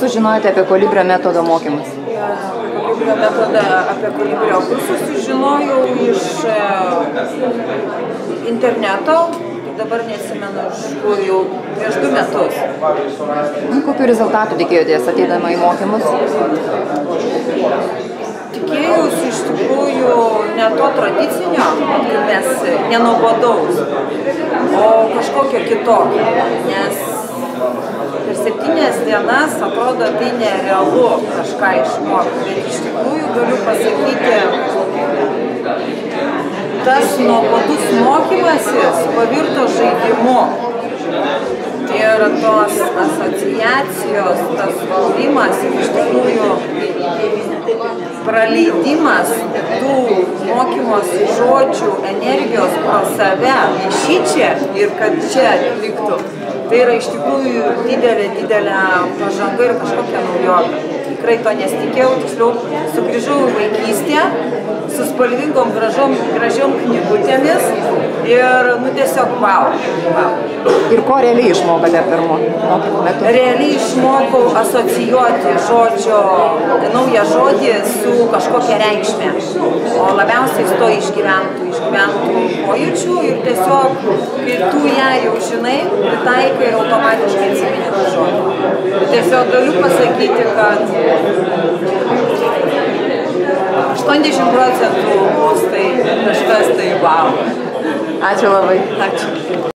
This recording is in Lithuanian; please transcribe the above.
sužinojote apie kolibrio metodo mokymus? Kolibrio metodą apie kolibrio kursus sužinojau iš e, interneto, dabar neatsimenu iš kur jau prieš du metus. Nu, Kokiu rezultatu tikėjotės ateidama į mokymus? Tikėjausi iš tikrųjų ne to tradicinio, kaip mes nenuobodaus, o kažkokio kitokio, nes per septynės dienas atrodo tai nerealu kažką išmokti, bet iš tikrųjų galiu pasakyti, tas nuobodus mokymasis pavirto žaidimu. Ir tos asociacijos, tas kūrimas ir iš tikrųjų praleidimas tų mokymosi žodžių, energijos pro save iš čia ir kad čia liktų. Tai yra iš tikrųjų didelė, didelė pažanga ir kažkokia naujovė. Tikrai to nesitikėjau, tiksliau sugrįžau į vaikystę su spalvingom gražom, gražiom knygutėmis ir nu tiesiog wow. wow. Ir ko realiai išmokote per mokymų metu? Realiai išmokau asocijuoti žodžio, naują žodį su kažkokia reikšmė. O labiausiai su to išgyventų, išgyventų pojūčių ir tiesiog, kai tu ją jau žinai, pritaikai ir automatiškai atsimeni tą žodį. Tiesiog galiu pasakyti, kad 80 procentų bus tai kažkas tai wow. Ačiū labai. Ačiū.